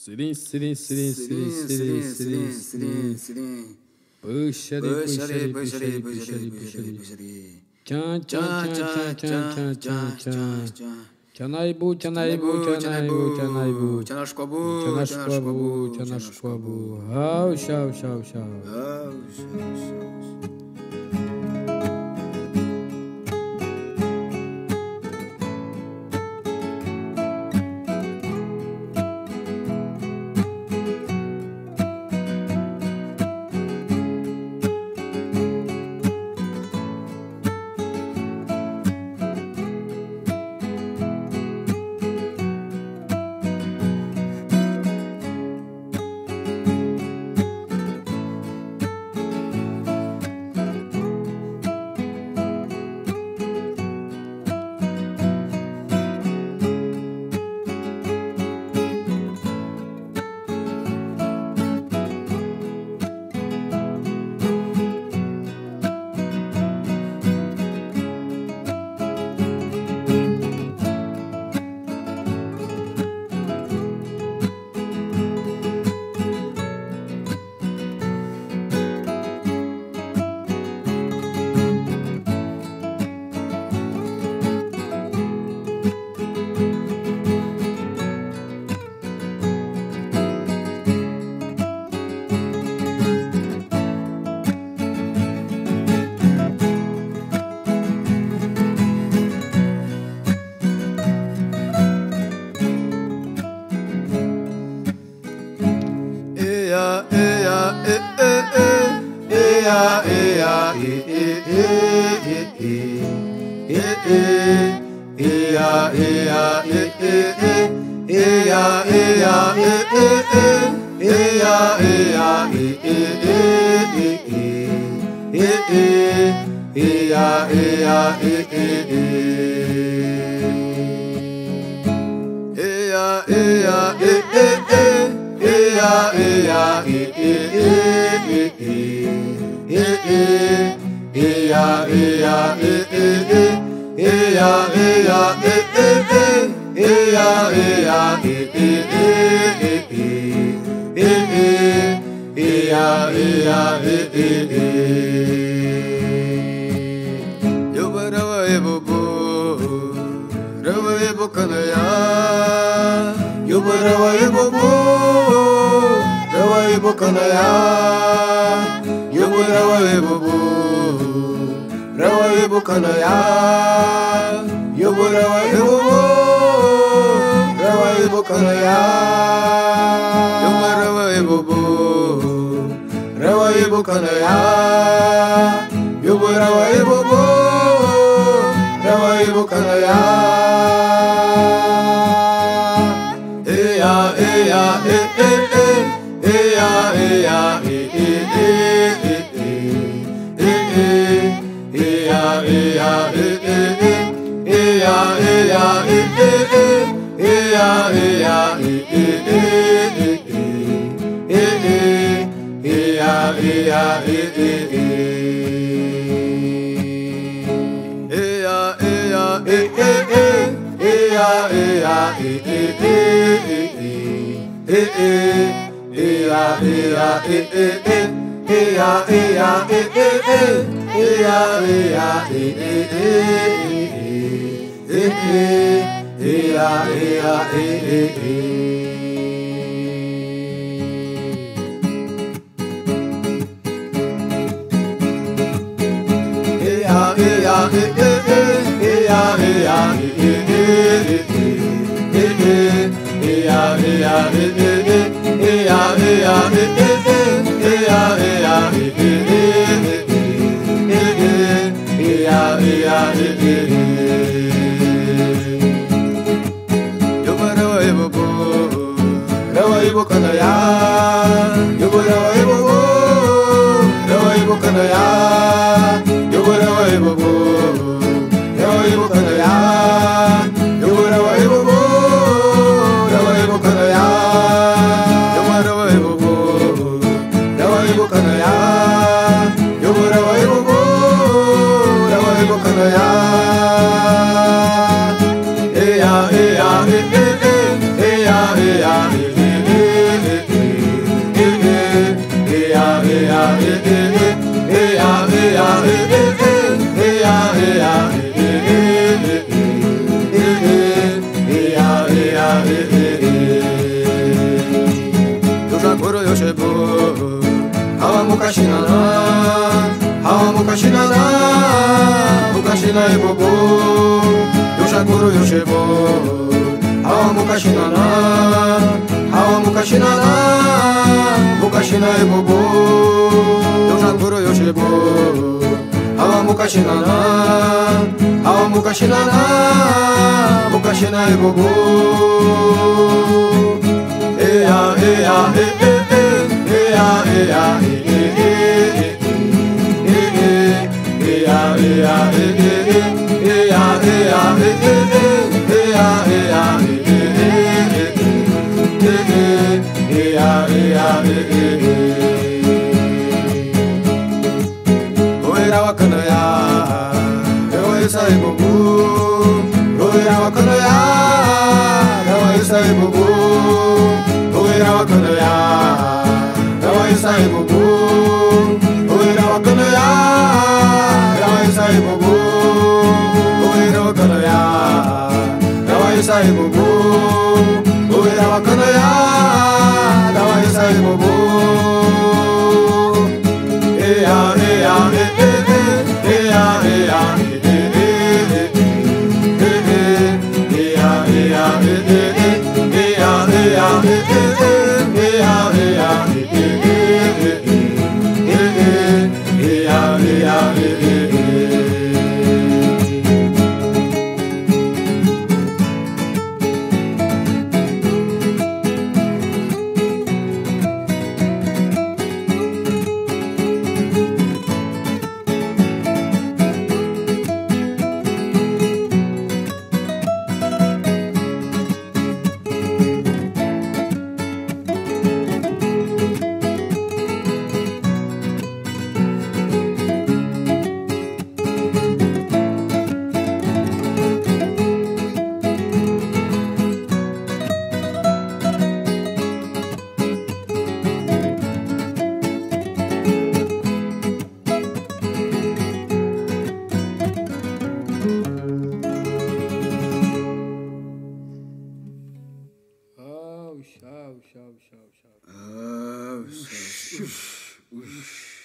Sirim, sirim, sirim, sirim, sirim, sirim, sirim. sirim. Puxari, puxari, puxari, puxari, puxari. Tchan, tchan, tchan, tchan, tchan, tchan, tchan. Tchanaibu, tchanaibu, tchanaibu, tchanaibu. Tchanashquabu, Tchanashquabu, tchanashquabu. Au, xau, xau, xau. Eya, eya, E, e. Eya, eya, e, e, e. Eya, eya, e, e, e. Eya, eya, e, e, e, e, e. E, e. Eya, eya, e, e, e. Yobarawa ebobo, rawa ebokanaya. Yobarawa ebobo, rawa ebokanaya. Yobarawa rawa ebokanaya. Yobarawa ebobo, rawa ebokanaya. Yobarawa ebobo, rawa ebokanaya. Yobarawa ebobo, rawa ebokanaya. Eya, eya, e, e, e. Eya, eya, e, e, e, e, e. E, e. Eya, eya, e, e, e. Eya, eya, e, e, e. Eya, eya, e, e, e, e, e. E, e. Eya, eya, e, e, e. Eya, eya, e, Ebobo, rawa ebokanaya. Yobarawa ebobo, rawa mukashinana hawa mukashinana mukashina ibobo yoshakuru yoshebo E, e, e. Eya, eya, e, e, e, mukashinana mukashina ebobo yoshebo hawa mukashinana hawa mukashina yoshebo hawa mukashinana hawa mukashina ebobo Oera wakanoya, ewa isa ibubu. chau, chau, chau, uxa. Ah, uxa, uxa. uxa. uxa.